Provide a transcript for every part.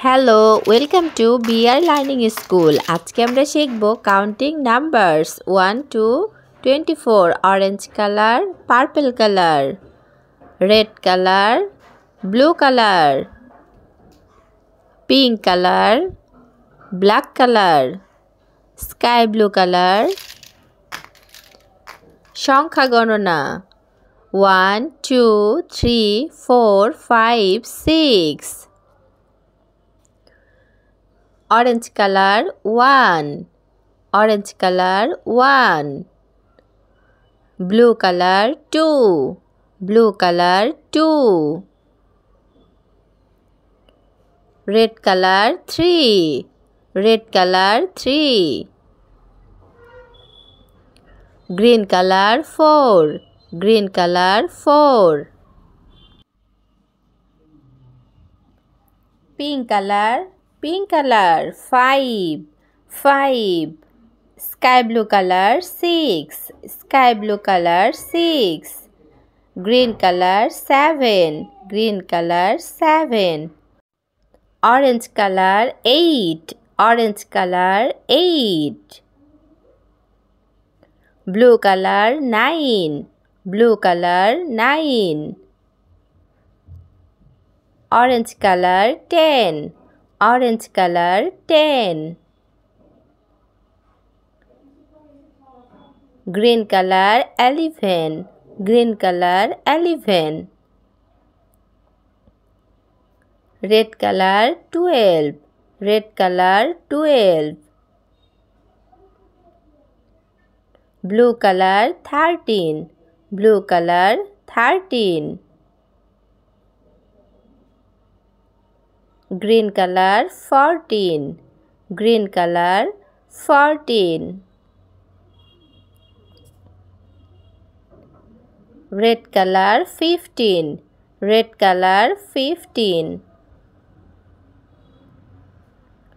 Hello, welcome to BR learning school আজকে আমরা শিখব counting numbers one to twenty four orange colour purple colour red colour blue colour pink colour black colour sky blue colour সংখ্যা গণনা one two three four five six orange color 1 orange color 1 blue color 2 blue color 2 red color 3 red color 3 green color 4 green color 4 pink color pink color 5 5 sky blue color 6 sky blue color 6 green color 7 green color 7 orange color 8 orange color 8 blue color 9 blue color 9 orange color 10 orange color 10 green color 11 green color 11 red color 12 red color 12 blue color 13 blue color 13 green color 14 green color 14 red color 15 red color 15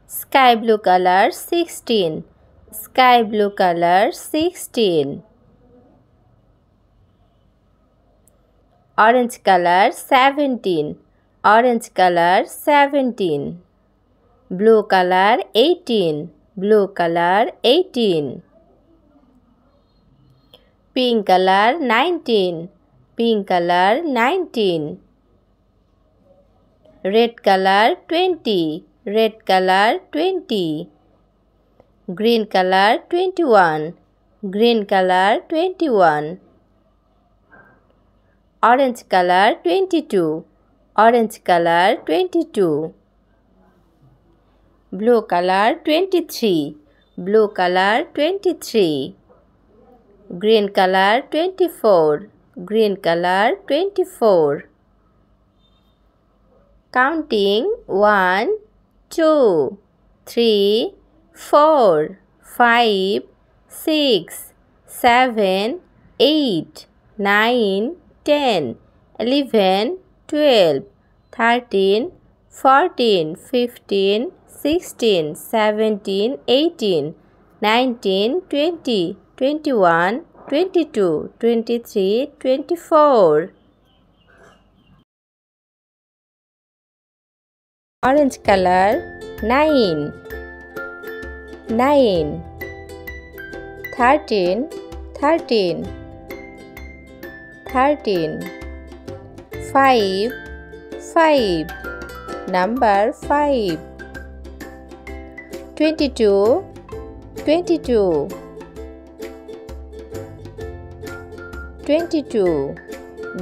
sky blue color 16 sky blue color 16 orange color 17 orange color 17 blue color 18 blue color 18 pink color 19 pink color 19 red color 20 red color 20 green color 21 green color 21 orange color 22 orange color 22 blue color 23 blue color 23 green color 24 green color 24 counting 1 2 3 4 5 6 7 8 9 10 11 12 13 14 15 16 17 18 19 20 21 22 23 24 orange color 9 9 13 13 13 five five number five. Twenty two twenty two twenty two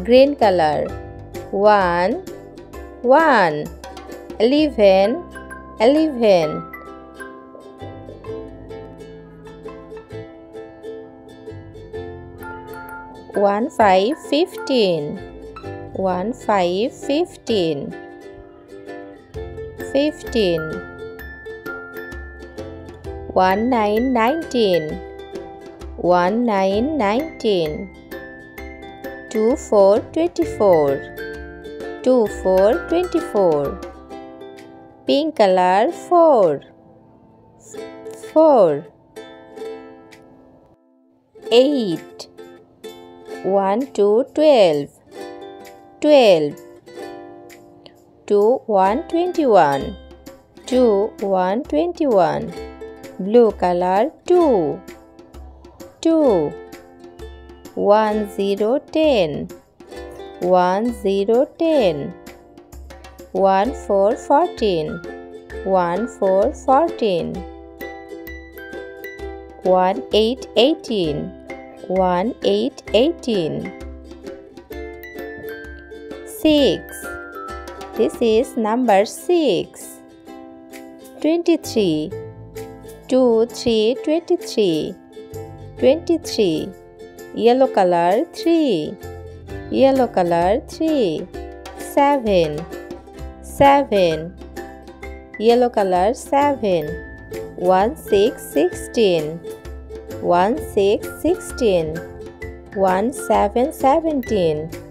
green color. One one eleven eleven. One five fifteen one five fifteen. fifteen. one nine nineteen. one nine nineteen. two four twenty four two four twenty four pink color four. four. eight. one two twelve twelve. Two one twenty one 2 1 21 blue color 2 2 1 0 10 1 0 10 1 4 14 1 4 14 1 8 18 1 8 18 6 this is number 6 23 2 3 23 23 yellow color 3 yellow color 3 7 7 yellow color 7 1 6 16 1 6 16 1 7 17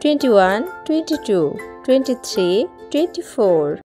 21 22 23 24